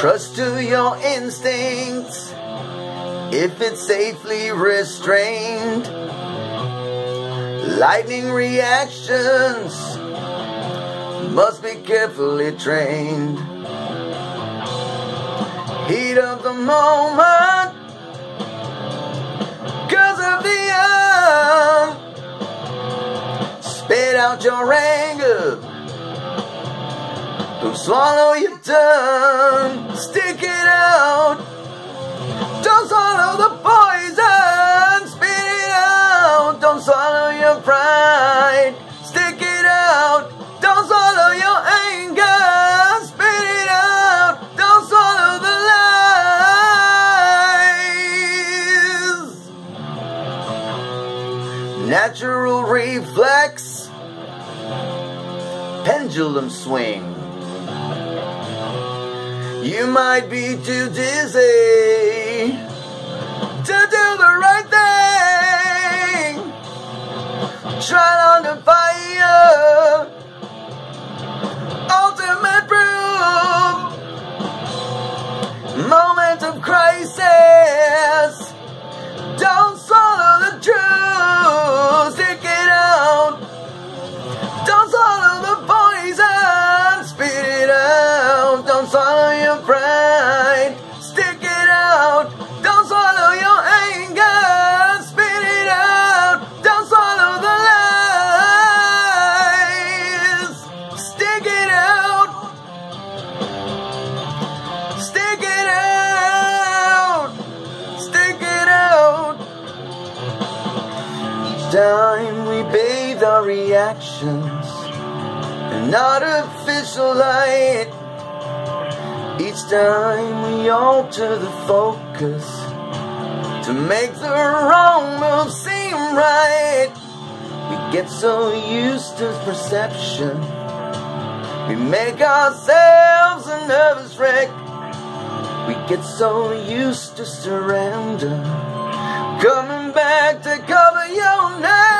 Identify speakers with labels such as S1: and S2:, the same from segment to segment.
S1: Trust to your instincts if it's safely restrained. Lightning reactions must be carefully trained. Heat of the moment, cause of the young. Spit out your anger. Don't swallow your tongue. Natural reflex. Pendulum swing. You might be too dizzy time we bathe our reactions in artificial light. Each time we alter the focus to make the wrong move seem right. We get so used to perception. We make ourselves a nervous wreck. We get so used to surrender. Coming back to cover your neck.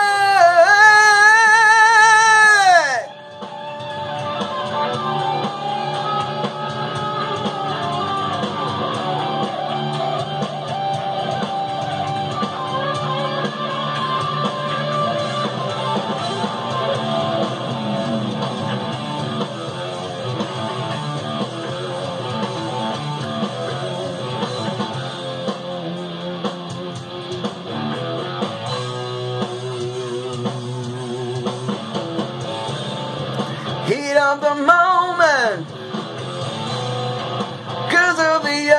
S1: heat of the moment. Cause of the